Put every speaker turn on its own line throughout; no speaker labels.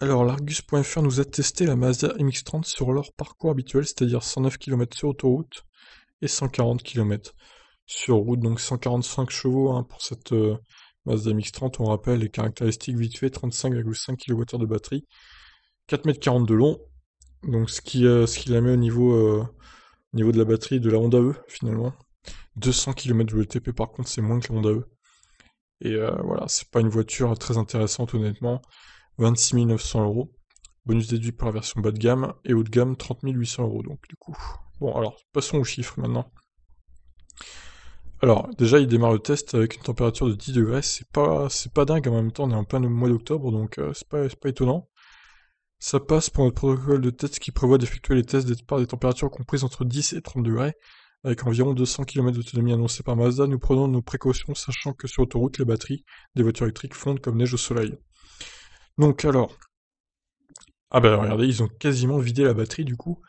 Alors, l'Argus.fr nous a testé la Mazda MX-30 sur leur parcours habituel, c'est-à-dire 109 km sur autoroute et 140 km sur route, donc 145 chevaux hein, pour cette euh, Mazda MX-30. On rappelle les caractéristiques vite fait 35,5 kWh de batterie, 4,40 m de long, donc ce qui, euh, ce qui la met au niveau, euh, niveau de la batterie de la Honda E finalement. 200 km de WLTP par contre, c'est moins que la Honda E. Et voilà, c'est pas une voiture très intéressante honnêtement. 26 900 euros. Bonus déduit par la version bas de gamme et haut de gamme 30 800 euros. Donc du coup. Bon alors, passons aux chiffres maintenant. Alors, déjà, il démarre le test avec une température de 10 degrés. C'est pas, pas dingue en même temps, on est en plein mois d'octobre, donc euh, c'est pas, pas étonnant. Ça passe pour notre protocole de test qui prévoit d'effectuer les tests par des températures comprises entre 10 et 30 degrés. Avec environ 200 km d'autonomie annoncée par Mazda, nous prenons nos précautions sachant que sur autoroute, les batteries des voitures électriques fondent comme neige au soleil. Donc alors, ah ben regardez, ils ont quasiment vidé la batterie du coup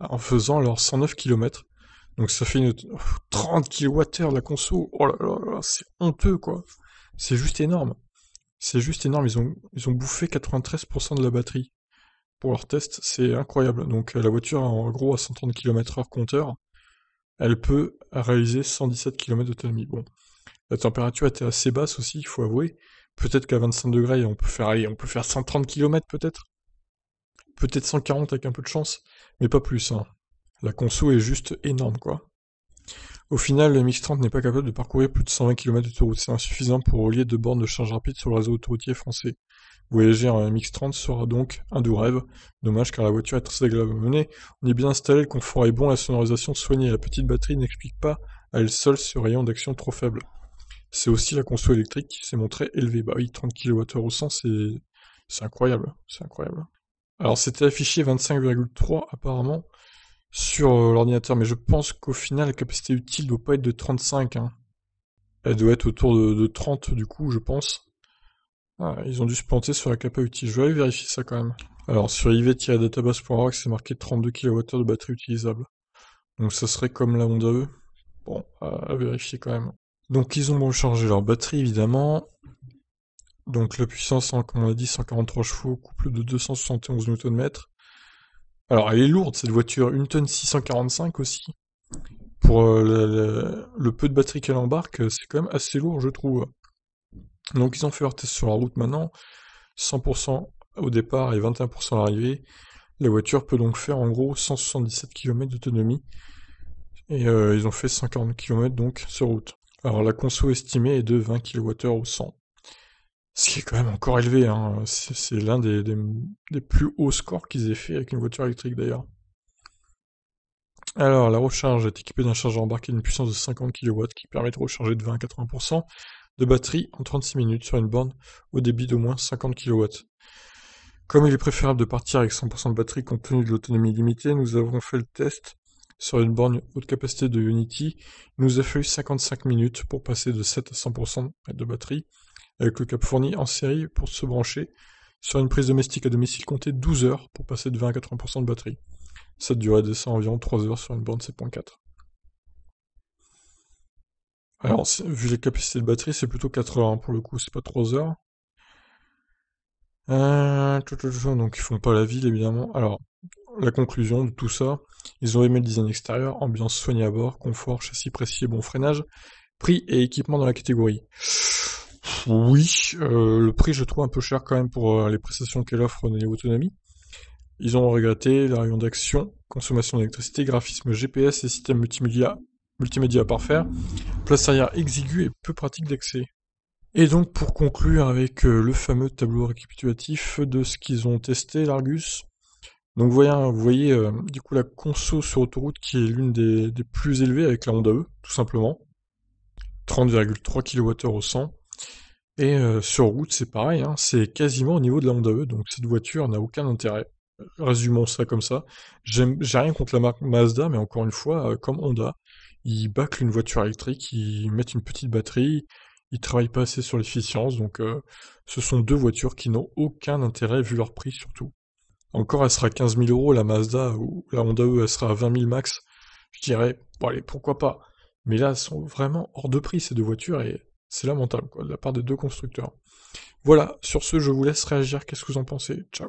en faisant leurs 109 km. Donc ça fait une 30 kWh la conso. Oh là là là, c'est honteux quoi. C'est juste énorme. C'est juste énorme, ils ont, ils ont bouffé 93% de la batterie pour leur test, c'est incroyable. Donc la voiture en gros à 130 km/h compteur, elle peut réaliser 117 km d'autonomie. Bon, la température était assez basse aussi, il faut avouer. Peut-être qu'à 25 degrés, on peut faire, on peut faire 130 km peut-être. Peut-être 140 avec un peu de chance, mais pas plus. Hein. La conso est juste énorme, quoi. Au final, le MX-30 n'est pas capable de parcourir plus de 120 km d'autoroute. C'est insuffisant pour relier deux bornes de charge rapide sur le réseau autoroutier français. Voyager en MX-30 sera donc un doux rêve. Dommage car la voiture est très agréable à mener. On est bien installé, le confort est bon, la sonorisation soignée. La petite batterie n'explique pas à elle seule ce rayon d'action trop faible. C'est aussi la conso électrique qui s'est montrée élevée. Bah oui, 30 kWh au 100, c'est, incroyable. C'est incroyable. Alors c'était affiché 25,3 apparemment sur euh, l'ordinateur, mais je pense qu'au final la capacité utile doit pas être de 35. Hein. Elle doit être autour de, 30 du coup, je pense. Ah, ils ont dû se planter sur la capacité utile. Je vais aller vérifier ça quand même. Alors sur iv-database.org c'est marqué 32 kWh de batterie utilisable. Donc ça serait comme la Honda E. Bon, à vérifier quand même. Donc ils ont rechargé leur batterie évidemment. Donc la puissance, hein, comme on a dit, 143 chevaux, couple de 271 Nm. Alors elle est lourde cette voiture, une tonne 645 aussi. Pour euh, le, peu de batterie qu'elle embarque, c'est quand même assez lourd je trouve. Donc ils ont fait leur test sur la route maintenant, 100% au départ et 21% à l'arrivée. La voiture peut donc faire en gros 177 km d'autonomie. Et euh, ils ont fait 140 km donc sur route. Alors la conso estimée est de 20 kWh au 100. Ce qui est quand même encore élevé, hein. c'est l'un des, plus hauts scores qu'ils aient fait avec une voiture électrique d'ailleurs. Alors la recharge est équipée d'un chargeur embarqué d'une puissance de 50 kW qui permet de recharger de 20 à 80% de batterie en 36 minutes sur une borne au débit d'au moins 50 kW. Comme il est préférable de partir avec 100% de batterie compte tenu de l'autonomie limitée, nous avons fait le test sur une borne haute capacité de Unity, il nous a fallu 55 minutes pour passer de 7 à 100% de batterie, avec le cap fourni en série pour se brancher. Sur une prise domestique à domicile, comptez 12 heures pour passer de 20 à 80% de batterie. Cette durée descend environ 3 heures sur une borne 7.4. Alors, vu les capacités de batterie, c'est plutôt 4 heures hein, pour le coup, c'est pas 3 heures. Euh, donc ils font pas la ville évidemment. Alors, la conclusion de tout ça, ils ont aimé le design extérieur, ambiance soignée à bord, confort, châssis précis bon freinage, prix et équipement dans la catégorie. Oui, euh, le prix je trouve un peu cher quand même pour euh, les prestations qu'elle offre au niveau autonomie. Ils ont regretté la rayon d'action, consommation d'électricité, graphisme GPS et système multimédia, multimédia à parfaire, place arrière exiguë et peu pratique d'accès. Et donc pour conclure avec euh, le fameux tableau récapitulatif de ce qu'ils ont testé, l'Argus. Donc vous voyez, euh, du coup la conso sur autoroute qui est l'une des, plus élevées avec la Honda E, tout simplement. 30,3 kWh au 100. Et euh, sur route c'est pareil, hein, c'est quasiment au niveau de la Honda E, donc cette voiture n'a aucun intérêt. Résumons ça comme ça. J'ai rien contre la marque Mazda, mais encore une fois, comme Honda, ils bâclent une voiture électrique, ils mettent une petite batterie, ils travaillent pas assez sur l'efficience, donc euh, ce sont deux voitures qui n'ont aucun intérêt vu leur prix surtout. Encore elle sera 15 000 euros la Mazda, ou la Honda E elle sera à 20 000 max, je dirais, bon allez, pourquoi pas? Mais là, elles sont vraiment hors de prix ces deux voitures, et c'est lamentable, quoi, de la part des deux constructeurs. Voilà, sur ce, je vous laisse réagir, qu'est-ce que vous en pensez? Ciao